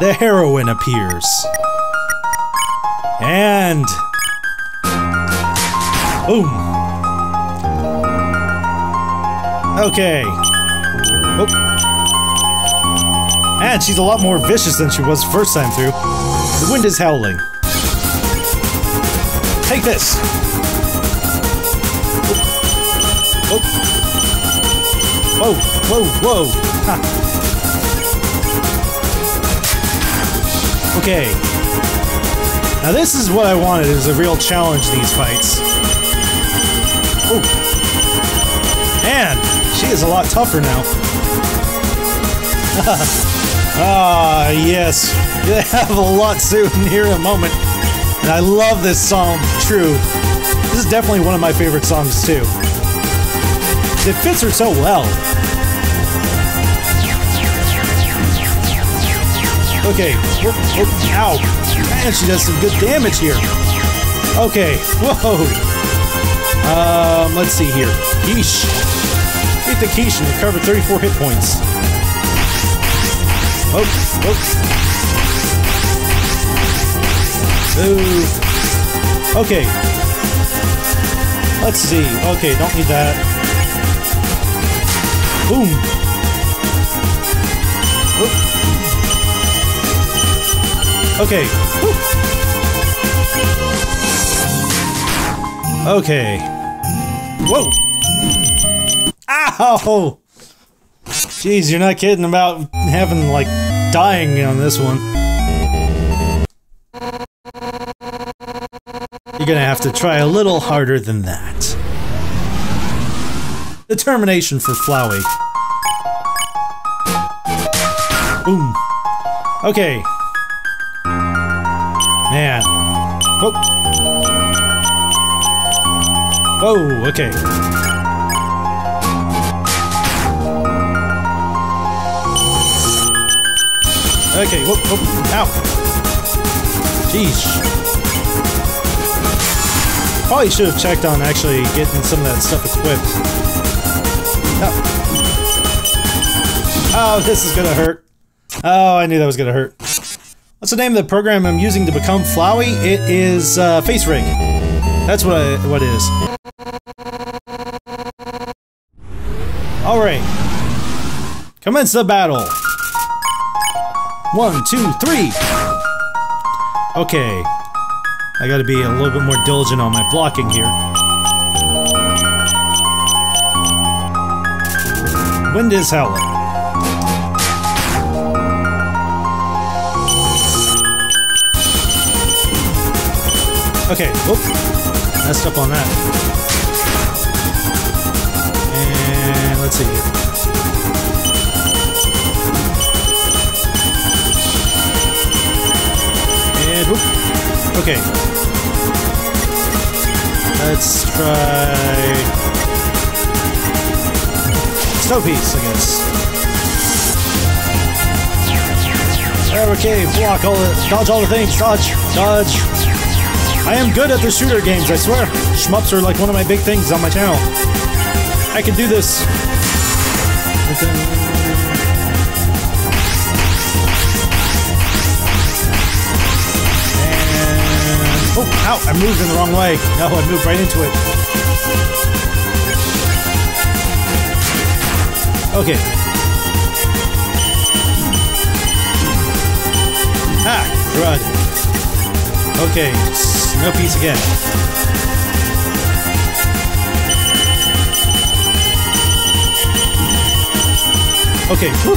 the heroine appears. And... Boom. Okay. Oh. And she's a lot more vicious than she was first time through. The wind is howling. Take this! Oh. Whoa, whoa, whoa! Ha. Okay. Now this is what I wanted, is a real challenge, these fights. Oh. Man, she is a lot tougher now. ah, yes. You have a lot soon here in a moment. And I love this song, True. This is definitely one of my favorite songs, too. It fits her so well. Okay. Whoop, whoop, ow. Man, she does some good damage here. Okay. Whoa. Um, let's see here. Quiche. Beat the quiche and recover 34 hit points. Oh, oh. Move. Okay. Let's see. Okay, don't need that. Boom. Okay. Woo. Okay. Whoa. Ow! Jeez, you're not kidding about having, like, dying on this one. You're gonna have to try a little harder than that. Determination for Flowey. Boom. Okay. Man. Whoa. Whoa, okay. Okay, whoop, whoop, ow. Jeez. Probably should have checked on actually getting some of that stuff equipped. Oh. Oh, this is gonna hurt. Oh, I knew that was gonna hurt. What's the name of the program I'm using to become Flowey? It is, uh, FaceRig. That's what I, what it is. Alright. Commence the battle. One, two, three! Okay. I gotta be a little bit more diligent on my blocking here. Wind is howling. Okay, whoop. Messed up on that. And let's see. And whoop. Okay. Let's try snow piece, I guess. Okay, block all the dodge all the things, dodge, dodge. I am good at the shooter games, I swear. Shmups are like one of my big things on my channel. I can do this. And oh, ow! I moved in the wrong way. No, I moved right into it. Okay. Ah, crud. Okay, no piece again. Okay, whew.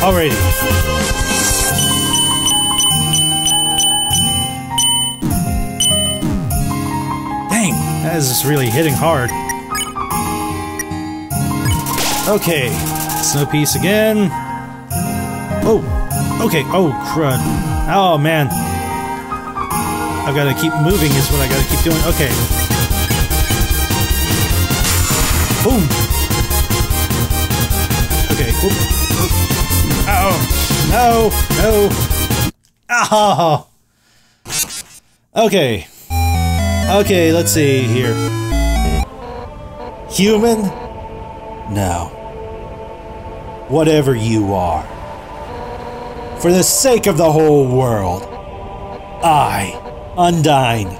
Alrighty. Dang, that is really hitting hard. Okay, snow piece again. Oh, okay. Oh, crud. Oh, man. I've got to keep moving is what I got to keep doing. Okay. Boom. Okay. Whoop. Ow. Oh, no. No. Oh. Okay. Okay, let's see here. Human? No. whatever you are. For the sake of the whole world, I, Undyne,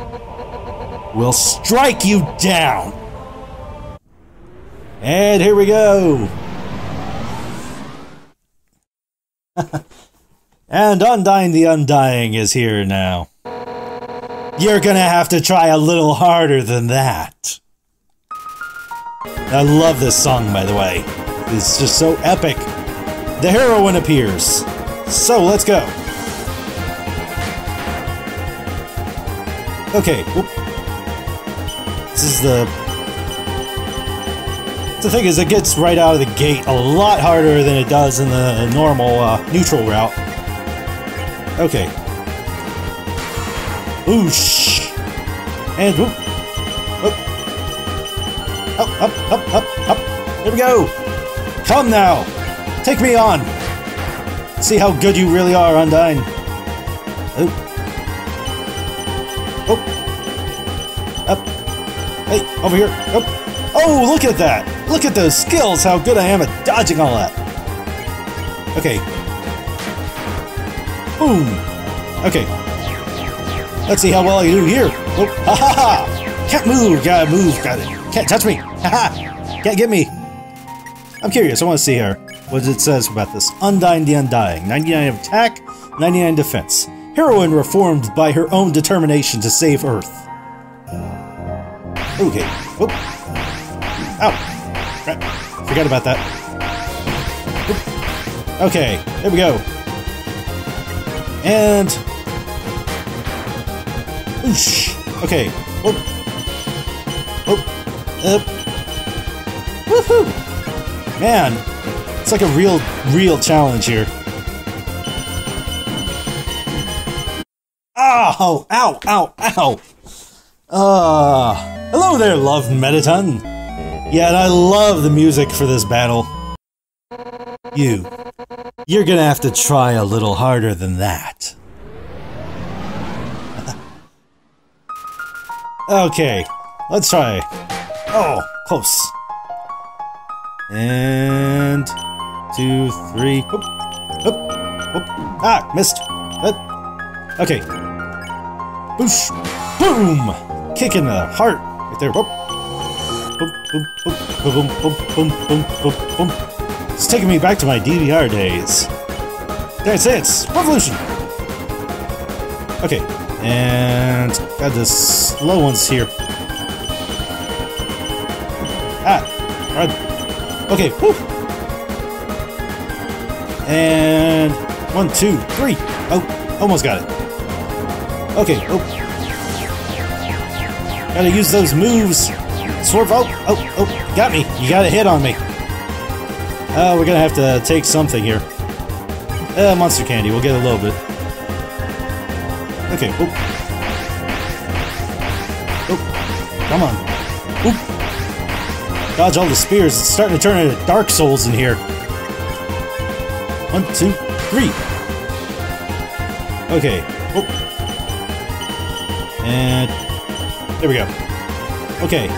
will strike you down. And here we go. and Undyne the Undying is here now. You're gonna have to try a little harder than that. I love this song, by the way. It's just so epic. The heroine appears. So let's go. Okay. Whoop. This is the. The thing is, it gets right out of the gate a lot harder than it does in the normal uh, neutral route. Okay. Oosh. And whoop. Whoop. Up, up, up, up, up. Here we go. Come now. Take me on. See how good you really are, Undyne. Oh. Oh. Up. Hey, over here. Oh. Oh, look at that. Look at those skills, how good I am at dodging all that. Okay. Boom. Okay. Let's see how well I do here. Oh, ha ha ha! Can't move, gotta move, got it. Can't touch me. Ha ha! Can't get me. I'm curious, I want to see her. What it says about this. Undyne the Undying. 99 attack, 99 defense. Heroine reformed by her own determination to save Earth. Uh, okay. Oop. Ow. Right. Forget about that. Oop. Okay, there we go. And Oosh. Okay. Whoop. Whoop. Up. Woohoo! Man, it's like a real, real challenge here. Ow! Ow! Ow! Ow! Ah. Uh, hello there, love Mettaton. Yeah, and I love the music for this battle. You. You're gonna have to try a little harder than that. Okay, let's try. Oh, close. And two, three. Whoop, whoop, whoop. Ah, missed. Uh, okay. Boosh. Boom! Kick in the heart. Right there. Whoop. Boom, boom, boom, boom, boom, boom, boom, boom, boom. It's taking me back to my DDR days. Dance Dance Revolution! Okay, and got the slow ones here. Ah, run. Okay, whew. And one, two, three. Oh, almost got it. Okay, oh. Gotta use those moves. Swerve, oh, oh, oh, got me. You got a hit on me. Uh, we're gonna have to take something here. Uh, monster candy, we'll get a little bit. Okay, oh. Oh, come on. Oop. Dodge all the spears. It's starting to turn into Dark Souls in here. One, two, three. Okay. Oh. And there we go. Okay.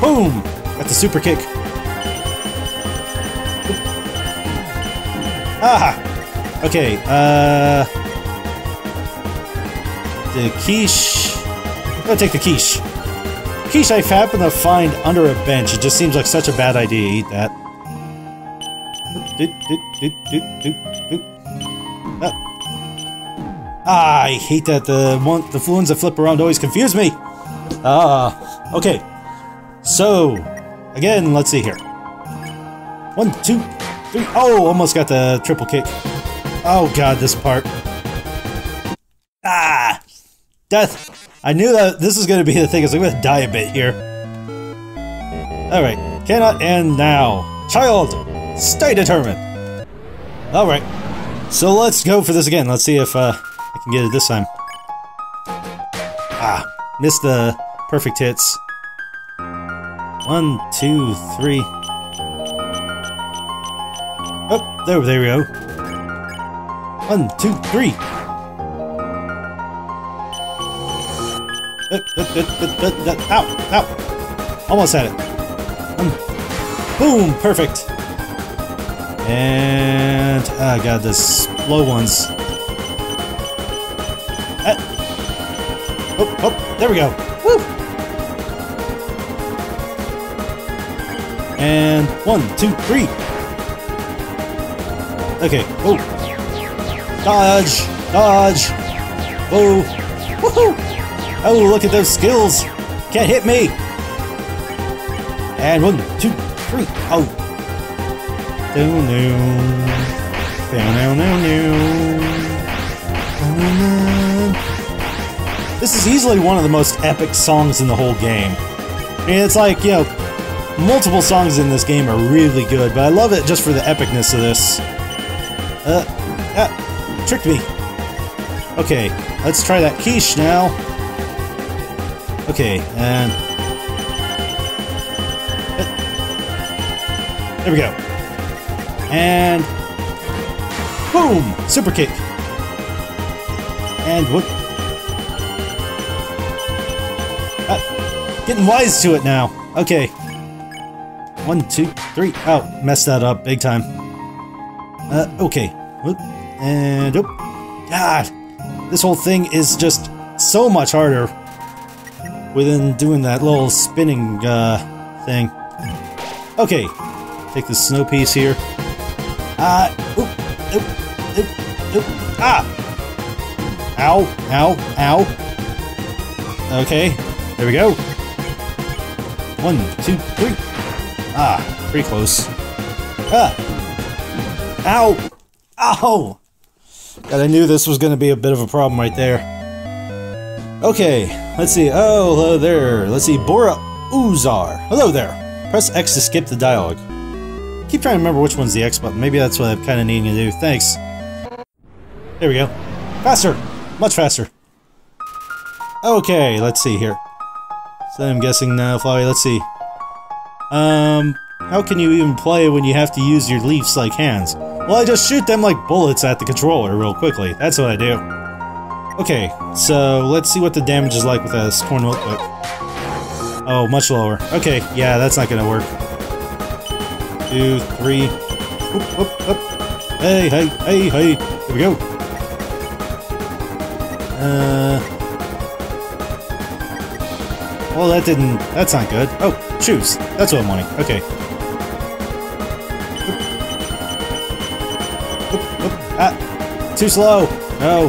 Boom! Got the super kick. Ah! Okay, uh... The quiche... I'm gonna take the quiche. Quiche I happen to find under a bench. It just seems like such a bad idea to eat that. I hate that the one the ones that flip around always confuse me. Ah, okay. So, again, let's see here. One, two, three. Oh, almost got the triple kick. Oh god, this part. Ah, death. I knew that this was going to be the thing. I was going to die a bit here. All right, cannot end now. Child, stay determined. All right, so let's go for this again. Let's see if uh, I can get it this time. Ah, missed the perfect hits. One, two, three. Oh, there, there we go. One, two, three. Uh, uh, uh, ow, ow. Almost had it. Um, boom, perfect. And oh god, the slow ones. Ah. Oh, oh, there we go. Woo! And one, two, three. Okay. Oh. Dodge! Dodge! Whoa! Woohoo! Oh, look at those skills! Can't hit me! And one, two, three. Oh. Down, down. Down, down, down, down. This is easily one of the most epic songs in the whole game. I mean, it's like, you know, multiple songs in this game are really good, but I love it just for the epicness of this. Uh, ah, tricked me. Okay, let's try that quiche now. Okay, and... Uh, there we go. And... Boom! Super kick. And what? Uh, getting wise to it now. Okay. One, two, three. Oh, messed that up big time. Uh, okay. Whoop. And, oh. God. This whole thing is just so much harder within doing that little spinning, uh, thing. Okay. Take the snow piece here. Uh, oop. Oop. Oop. Oop. Ah! Ow. Ow. Ow. Okay. There we go. One, two, three. Ah, pretty close. Ah! Ow! Ow! God, I knew this was to be a bit of a problem right there. Okay, let's see. Oh, hello there. Let's see. Bora Uzar. Hello there. Press X to skip the dialogue. Keep trying to remember which one's the X button. Maybe that's what I'm kind of needing to do. Thanks. There we go. Faster! Much faster. Okay, let's see here. So I'm guessing now, Flowey, let's see. Um, how can you even play when you have to use your leaves like hands? Well, I just shoot them like bullets at the controller real quickly. That's what I do. Okay, so let's see what the damage is like with this torn notebook. Oh, much lower. Okay, yeah, that's not gonna work. Two, three. Whoop. Hey, hey, hey, hey. Here we go. Uh. Well, that didn't. That's not good. Oh, shoes. That's what I'm wanting. Okay. Oop, oop, ah. Too slow. No.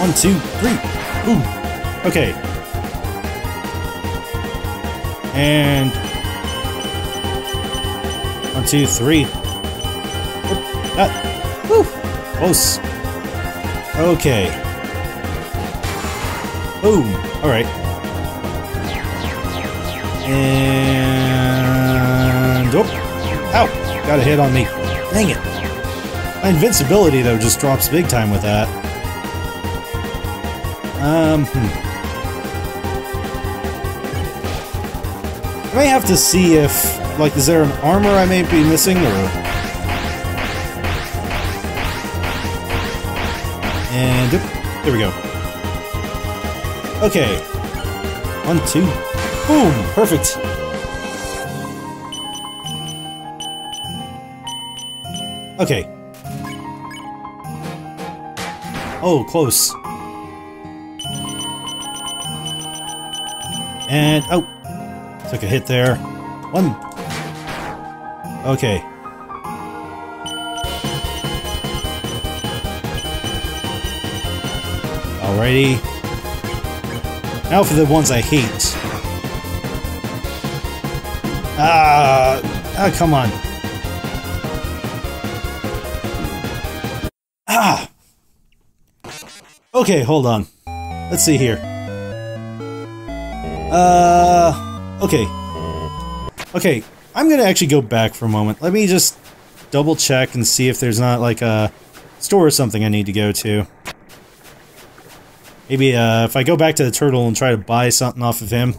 One, two, three. Ooh. Okay. And two, three. Ah. Woo. Close. Okay. Boom. All right. And oh, ow! Got a hit on me. Dang it. My invincibility, though, just drops big time with that. Um, hmm. I may have to see if, like, is there an armor I may be missing, or... And, oop, there we go. Okay. One, two, boom! Perfect. Okay. Oh, close. And, oh! Took a hit there. One. Okay. Alrighty. Now for the ones I hate. Ah, ah, come on. Ah! Okay, hold on. Let's see here. Uh, okay. Okay, I'm gonna actually go back for a moment. Let me just double check and see if there's not like a store or something I need to go to. Maybe uh, if I go back to the turtle and try to buy something off of him.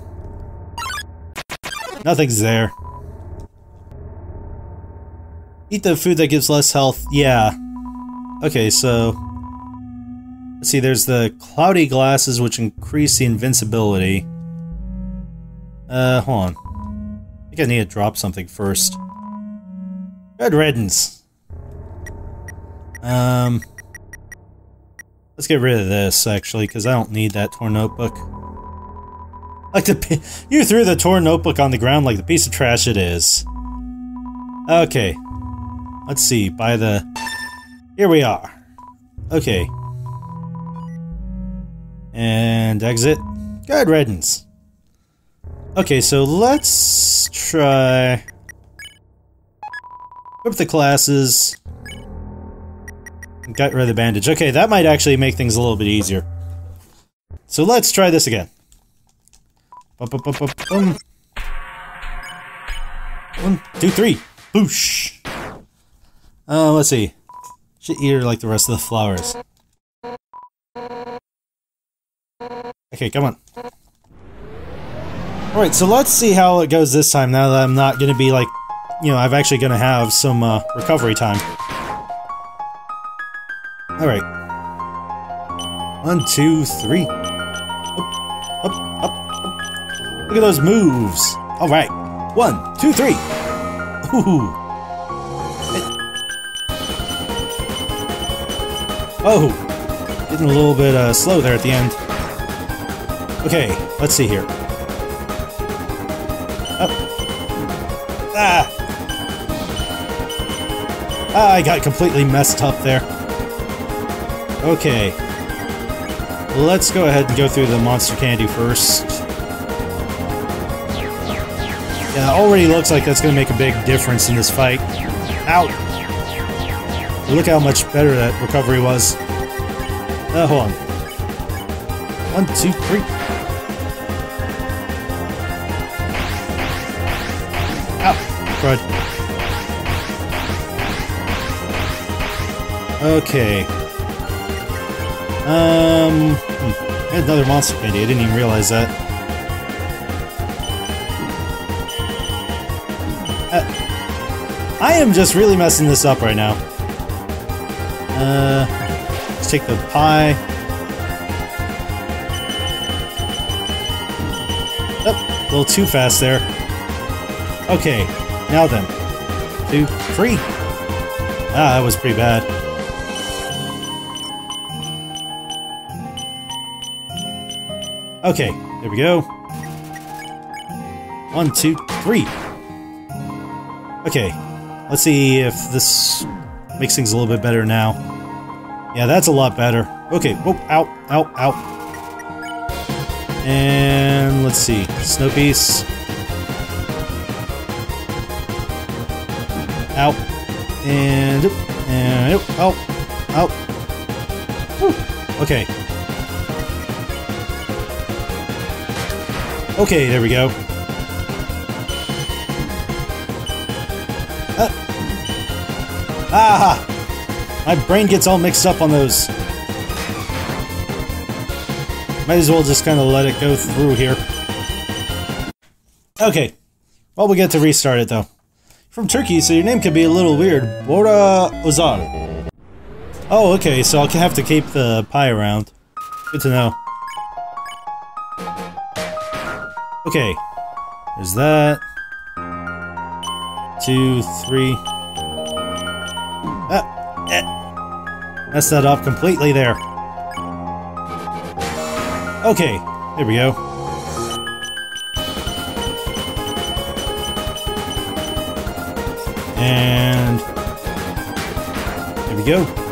Nothing's there. Eat the food that gives less health. Yeah. Okay, so... Let's see, there's the cloudy glasses which increase the invincibility. Uh, hold on. I think I need to drop something first. Good riddance. Um, let's get rid of this actually, because I don't need that torn notebook. Like the you threw the torn notebook on the ground like the piece of trash it is. Okay, let's see. By the here we are. Okay, and exit. Good riddance. Okay, so let's try... Equip the glasses. Got rid of the bandage. Okay, that might actually make things a little bit easier. So let's try this again. Bum, bum, bum, bum, One, two, three. Boosh. Uh, let's see. Should eat her like the rest of the flowers. Okay, come on. Alright, so let's see how it goes this time now that I'm not gonna be like, you know, I'm actually gonna have some uh, recovery time. Alright. One, two, three. Up, up, up. Look at those moves. Alright. One, two, three. Ooh. Oh. Getting a little bit uh, slow there at the end. Okay, let's see here. Ah, I got completely messed up there. Okay. Let's go ahead and go through the monster candy first. Yeah, already looks like that's going to make a big difference in this fight. Ow! Look how much better that recovery was. Uh, hold on. One, two, three. crud. Okay. Um, hmm. another monster candy. I didn't even realize that. Uh, I am just really messing this up right now. Uh, let's take the pie. Oh, a little too fast there. Okay, now then. Two, three. Ah, that was pretty bad. Okay, there we go. One, two, three. Okay, let's see if this makes things a little bit better now. Yeah, that's a lot better. Okay, whoa, out, out, out. And let's see, snow piece. Out. And... And... Out. Out. Whew. Okay. Okay, there we go. Ah! My brain gets all mixed up on those. Might as well just kind of let it go through here. Okay. Well, we get to restart it, though. From Turkey, so your name could be a little weird. Bora Ozar. Oh, okay, so I'll have to keep the pie around. Good to know. Okay. There's that. Two, three. Ah! Eh. Messed that up completely there. Okay, there we go. And there we go.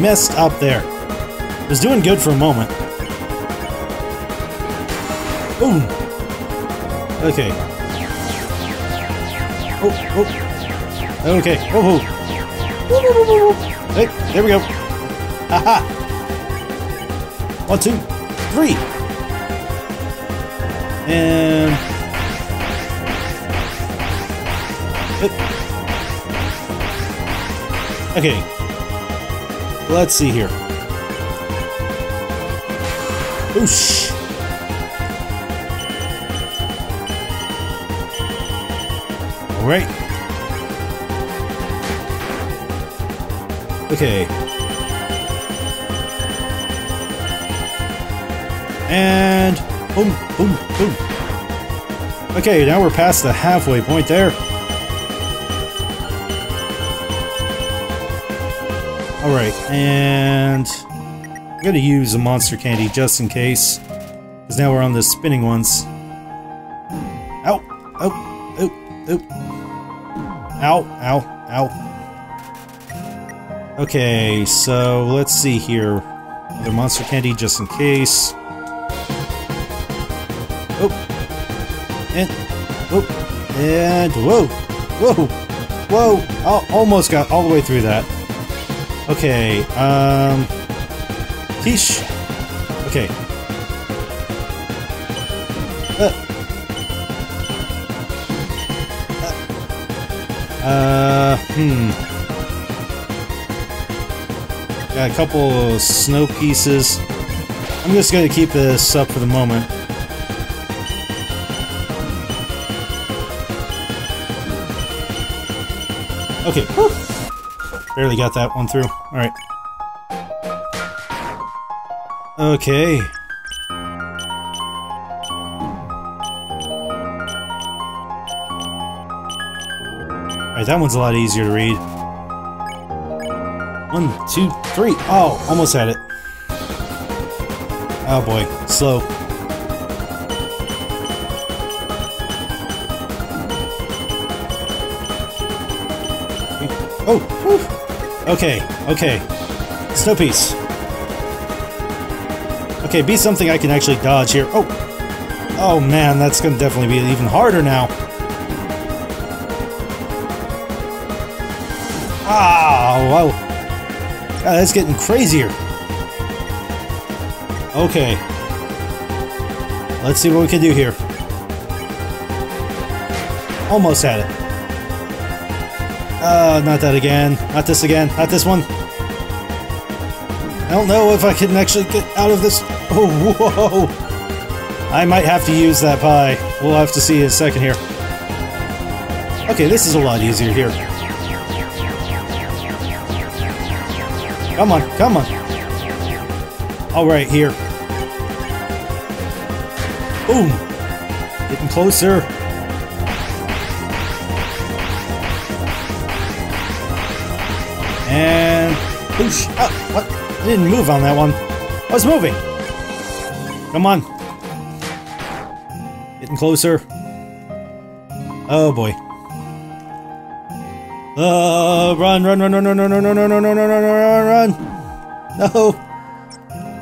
Messed up there. Was doing good for a moment. Boom. Okay. Oh, oh. Okay. Oh, oh. Hey, there we go. Haha. One, two, three. And... Okay. Let's see here. Oosh. Alright. Okay. And boom, boom, boom. Okay, now we're past the halfway point there. Alright, and I'm gonna use a monster candy just in case. Because now we're on the spinning ones. Ow! Ow! Ow! Ow! Ow! Ow! Ow! Okay, so let's see here. The monster candy just in case. Oh! And... Oh! And... Whoa! Whoa! Whoa! I almost got all the way through that. Okay, um... Quiche. Okay. Uh. Uh, hmm. Got a couple of snow pieces. I'm just gonna keep this up for the moment. Okay, whew. Barely got that one through. Alright. Okay. Alright, that one's a lot easier to read. One, two, three. Oh, almost had it. Oh boy, slow. Oh, whew. Okay, okay. Snow piece. Okay, be something I can actually dodge here. Oh! Oh man, that's gonna definitely be even harder now. Ah, wow. God, that's getting crazier. Okay. Let's see what we can do here. Almost had it. Uh, not that again. Not this again. Not this one. I don't know if I can actually get out of this. Oh, whoa! I might have to use that pie. We'll have to see in a second here. Okay, this is a lot easier here. Come on, come on. All right, here. Boom. Getting closer. And push. Oh, what? I didn't move on that one. I was moving. Come on. Getting closer. Oh boy. Uh, run, run, run, run, run, run, run, run, run, run, run, run, run, run. No.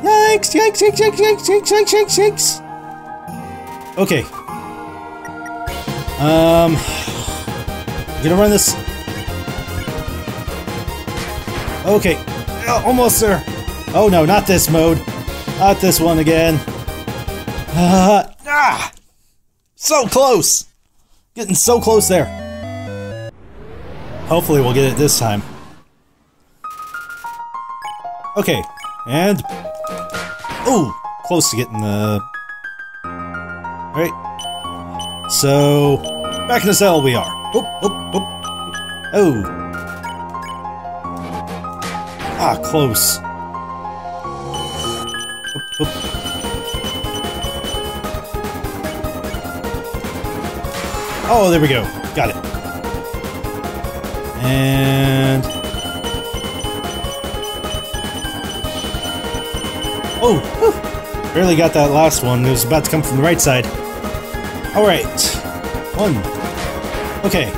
Yikes, yikes, yikes, yikes, yikes, yikes, yikes, yikes, yikes. Okay. Um, I'm gonna run this Okay. Oh, almost there. Oh no, not this mode. Not this one again. Uh, ah! So close! Getting so close there. Hopefully we'll get it this time. Okay, and... Ooh! Close to getting the... Alright. So... Back in the cell we are. Oop, oop, oop. Oh! Ah, close. Oop, oop. Oh, there we go. Got it. And... Oh, whew. barely got that last one. It was about to come from the right side. Alright. One. Okay.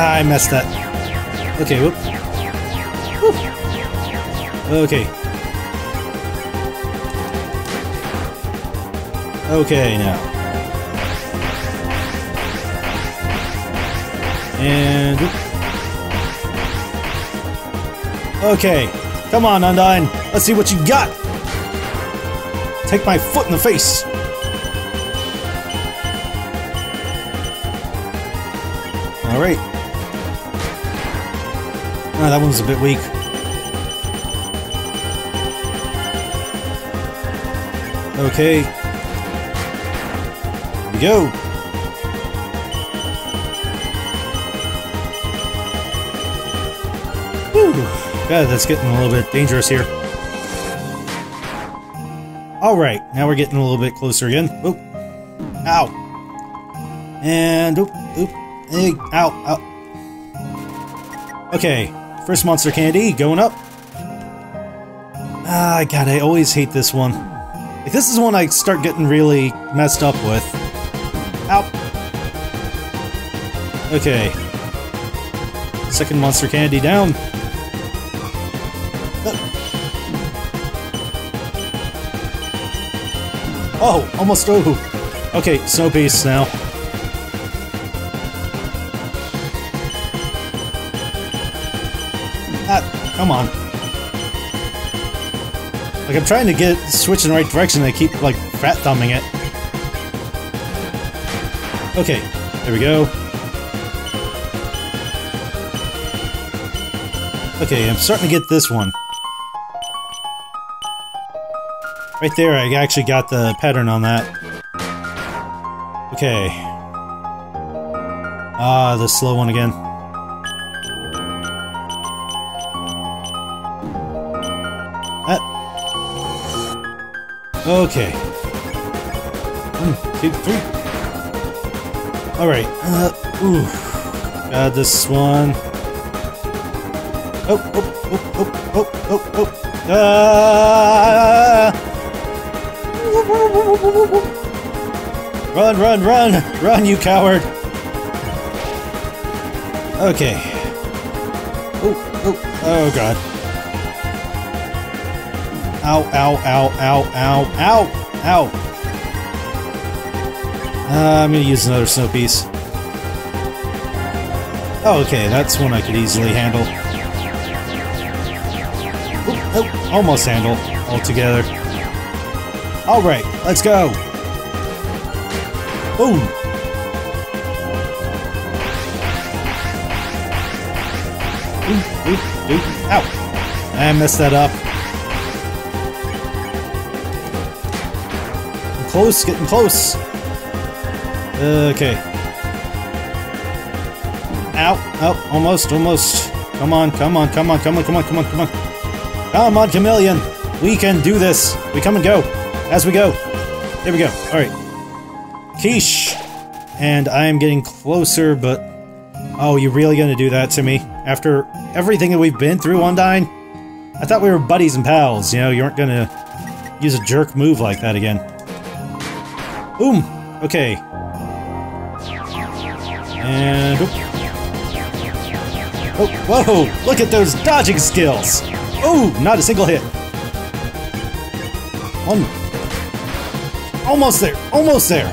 Ah, I messed that. Okay, whoop. Whew. Okay. Okay, now. And... Okay. Come on, Undyne. Let's see what you got. Take my foot in the face. Alright. Oh, that one's a bit weak. Okay. Here we go. Whew. God, that's getting a little bit dangerous here. Alright, now we're getting a little bit closer again. Oop. Ow. And oop, oop. Hey, ow, ow. Okay, first monster candy going up. Ah, God, I always hate this one. Like, this is one I start getting really messed up with. Ow. Okay. Second monster candy down. Oh, almost over. Okay, snow beast now. Come on. Like, I'm trying to get switch in the right direction, and I keep, like, fat thumbing it. Okay, there we go. Okay, I'm starting to get this one. Right there, I actually got the pattern on that. Okay. Ah, the slow one again. Okay. Two, three. Alright, uh, ooh. Got this one. Oh, oh, oh, oh, oh, oh, oh. Ah! Run, run, run! Run, you coward! Okay. Oh, oh, oh god. Ow, ow, ow, ow, ow, ow, ow! Uh, I'm gonna use another snow piece. Oh, okay, that's one I could easily handle. Oh, oh, almost handle altogether. Alright, let's go! Boom! Oop, oop, oop. Ow! I messed that up. Close, getting close! Okay. Ow! Oh, almost, almost. Come on, come on, come on, come on, come on, come on, come on. Come on, Chameleon! We can do this! We come and go! as we go. There we go. Alright. Quiche! And I am getting closer, but... Oh, you really gonna do that to me? After everything that we've been through, Undyne? I thought we were buddies and pals, you know, you aren't gonna use a jerk move like that again. Boom! Okay. And... Oh, whoa! Look at those dodging skills! Oh, not a single hit. One, Almost there! Almost there!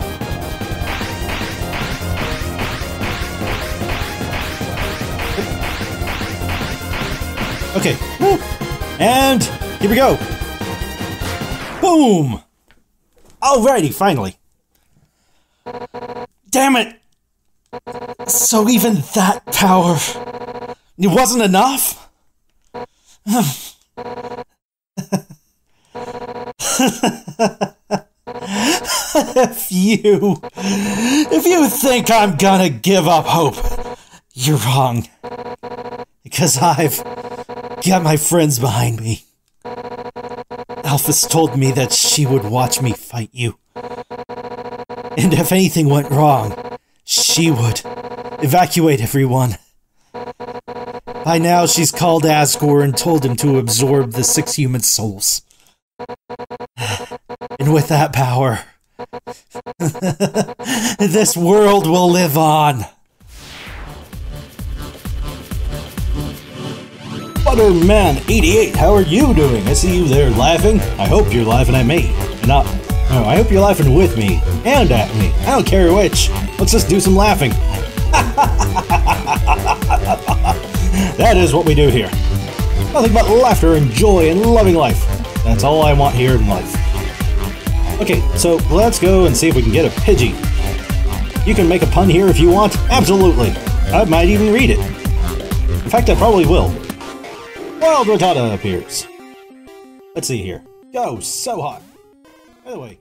Okay. And here we go. Boom! Alrighty, finally. Damn it! So even that power... It wasn't enough? if you. If you think I'm gonna give up hope, you're wrong. Because I've got my friends behind me. Alphys told me that she would watch me fight you. And if anything went wrong, she would evacuate everyone. By now, she's called Asgore and told him to absorb the six human souls. And with that power, this world will live on. Butterman88, how are you doing? I see you there laughing. I hope you're laughing at me. Not. No, I hope you're laughing with me. And at me. I don't care which. Let's just do some laughing. that is what we do here. Nothing but laughter and joy and loving life. That's all I want here in life. Okay, so let's go and see if we can get a Pidgey. You can make a pun here if you want. Absolutely. I might even read it. In fact, I probably will. Wild Rattata appears. Let's see here. Go, so hot. By the way,